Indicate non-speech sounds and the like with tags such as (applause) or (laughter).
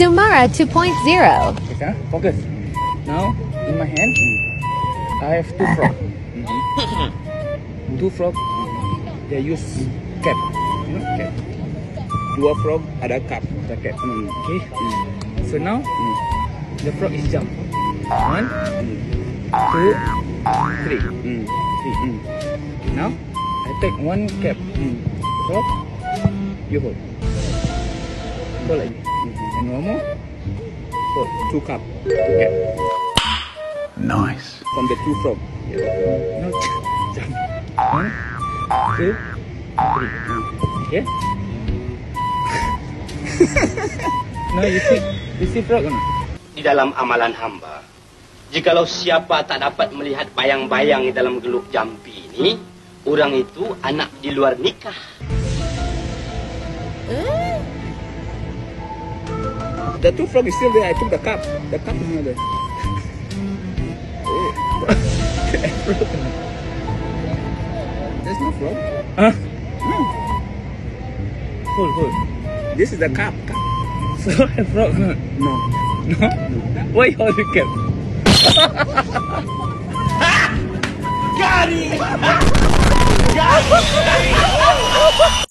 Sumareh 2.0. Okay, focus. Now, in my hand, I have two (laughs) frog. Mm-hmm. two frog, they use cap. You know, cap. Dua frog ada cap, ada cap. Mm. Okay. Mm. So now, mm, the frog is jump. One, two, three. Three. Now, I take one cap. Frog, you hold. Hold like this. And one more. Hold. Two cup. Two cap. Nice. From the two frog. Jump. One, two, three. Okay? (laughs) now you see, you see frog or not? di dalam amalan hamba. Jikalau siapa tak dapat melihat bayang-bayang di dalam geluk jampi ini, orang itu anak di luar nikah. The two frog is still there. I took the cup. The cup is not there. (laughs) There's no frog. Huh? No. Hold, hold. This is the cup. cup. (laughs) So a frog? No. No. No? (laughs) Why you hold the it! Got it!